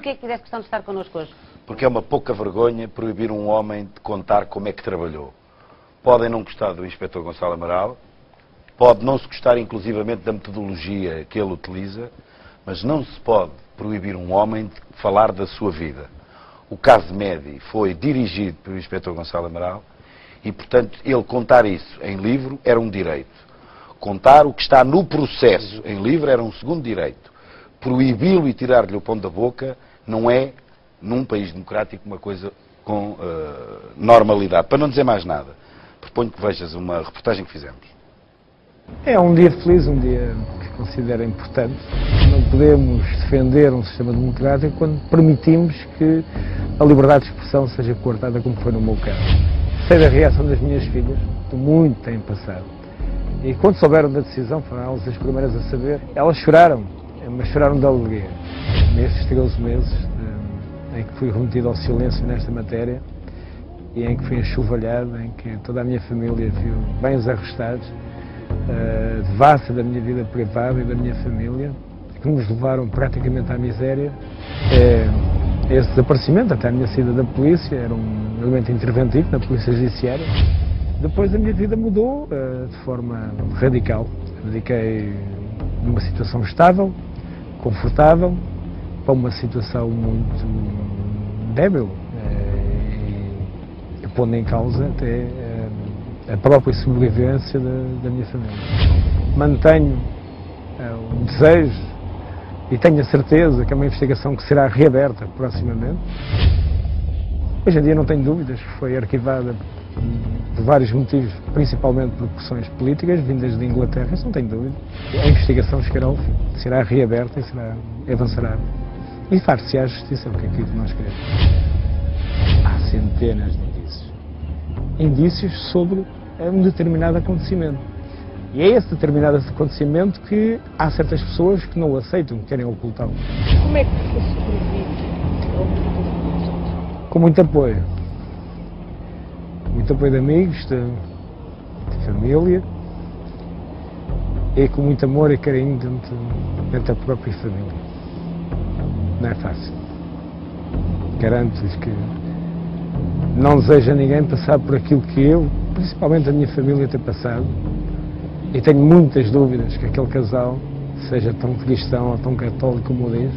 que fizeste questão de estar connosco hoje? Porque é uma pouca vergonha proibir um homem de contar como é que trabalhou. Podem não gostar do Inspetor Gonçalo Amaral, pode não se gostar inclusivamente da metodologia que ele utiliza, mas não se pode proibir um homem de falar da sua vida. O caso Medi foi dirigido pelo Inspetor Gonçalo Amaral e, portanto, ele contar isso em livro era um direito. Contar o que está no processo em livro era um segundo direito. Proibi-lo e tirar-lhe o pão da boca não é, num país democrático, uma coisa com uh, normalidade. Para não dizer mais nada, proponho que vejas uma reportagem que fizemos. É um dia feliz, um dia que considero importante. Não podemos defender um sistema democrático quando permitimos que a liberdade de expressão seja coartada, como foi no meu caso. Sei da reação das minhas filhas, de muito tempo passado. E quando souberam da decisão, foram elas as primeiras a saber, elas choraram, mas choraram de alegria. Nesses 13 meses em que fui remetido ao silêncio nesta matéria e em que fui enxovalhado, em que toda a minha família viu bens arrestados, uh, devassa da minha vida privada e da minha família, que nos levaram praticamente à miséria. É, esse desaparecimento, até a minha saída da polícia, era um elemento interventivo na polícia judiciária. Depois a minha vida mudou uh, de forma radical. Dediquei numa situação estável, confortável, para uma situação muito débil, uh, e pondo em causa até a própria sobrevivência da, da minha família. Mantenho uh, um desejo e tenho a certeza que é uma investigação que será reaberta proximamente. Hoje em dia não tenho dúvidas que foi arquivada por vários motivos, principalmente por pressões políticas vindas de Inglaterra, isso não tenho dúvida. A investigação chegará ao fim, será reaberta e será, avançará. E far-se á justiça, o que é aquilo que nós queremos. Há centenas de indícios. Indícios sobre um determinado acontecimento. E é esse determinado acontecimento que há certas pessoas que não o aceitam, que querem ocultá-lo. Como é que você sobrevive? Com muito apoio. Apoio de amigos, de, de família e com muito amor e carinho dentro, dentro da própria família. Não é fácil. Garanto-lhes que não desejo a ninguém passar por aquilo que eu, principalmente a minha família, tem passado. E tenho muitas dúvidas que aquele casal seja tão cristão ou tão católico como o diz.